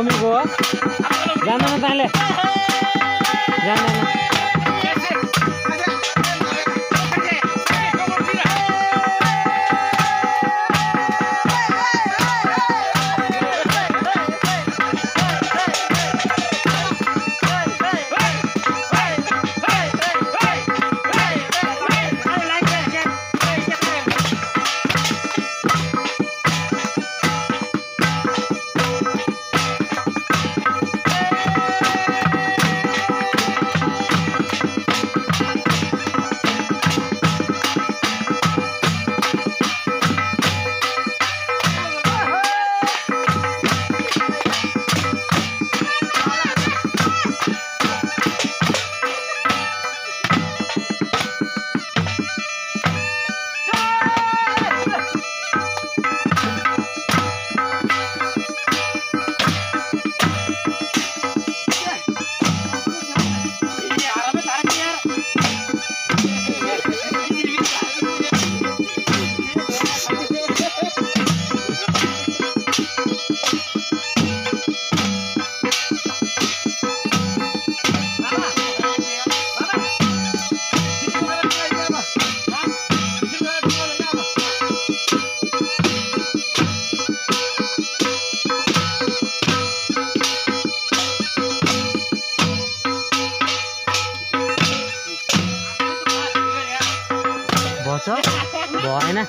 मम्मीको हो जाना ना जाँदैन भएन